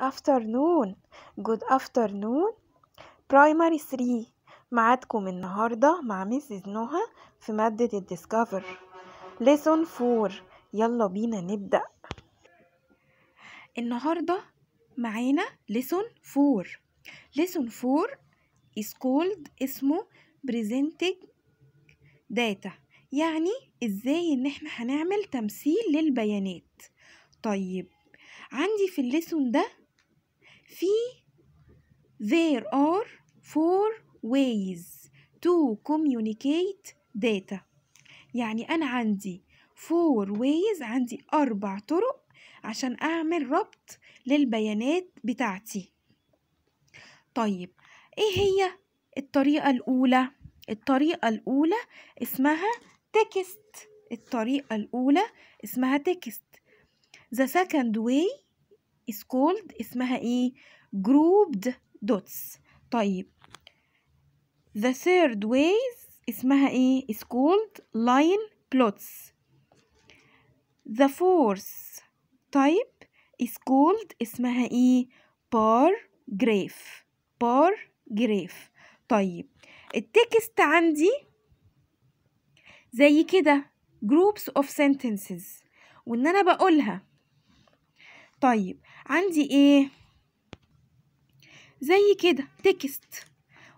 afternoon. Good afternoon. Primary 3 معادكم النهاردة مع ميسيس نهى في مادة الديسكفر lesson 4 يلا بينا نبدأ. النهاردة معانا lesson 4 lesson 4 is called اسمه presenting data. يعني إزاي إن إحنا هنعمل تمثيل للبيانات. طيب عندي في الليسون ده في there are four ways to communicate data. يعني أنا عندي four ways عندي أربع طرق عشان أعمل ربط للبيانات بتاعتي. طيب إيه هي الطريقة الأولى؟ الطريقة الأولى اسمها text. الطريقة الأولى اسمها text. The second way is called اسمها إيه grouped dots طيب The third way اسمها إيه is called line plots The fourth type is called اسمها إيه bar graph bar graph طيب ال text عندي زي كده groups of sentences وان أنا بقولها طيب عندي إيه زي كده text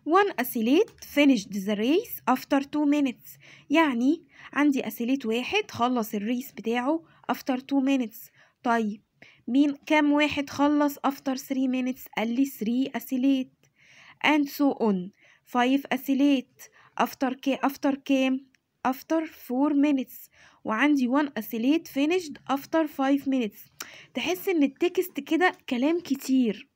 one athlete finished the race after two minutes يعني عندي athlete واحد خلص ال race بتاعه after two minutes طيب مين كام واحد خلص after three minutes قال لي three athlete and so on five athlete after after كام after four minutes. وعندي one athlete finished after five minutes. تحس إن ال text كده كلام كتير.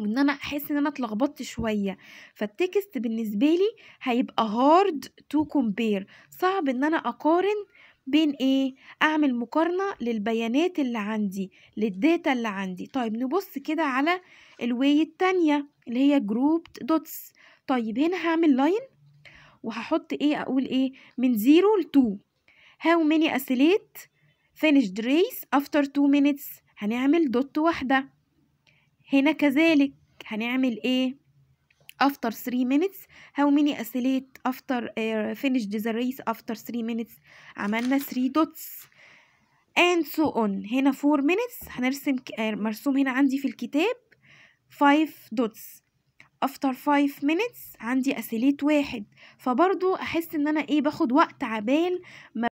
وإن أنا أحس إن أنا اتلخبطت شوية. فال text بالنسبة لي هيبقى hard to compare. صعب إن أنا أقارن بين إيه؟ أعمل مقارنة للبيانات اللي عندي لل data اللي عندي. طيب نبص كده على ال way التانية اللي هي grouped dots. طيب هنا هعمل line وهحط إيه أقول إيه من 0 ل 2 how many athlete finished race after 2 minutes هنعمل dot واحدة هنا كذلك هنعمل إيه after 3 minutes how many athlete after uh, finished the race after 3 minutes عملنا 3 dots and so on هنا 4 minutes هنرسم مرسوم هنا عندي في الكتاب 5 dots after 5 minutes عندي أسيليت واحد. فبرضو أحس إن أنا إيه باخد وقت عبال ما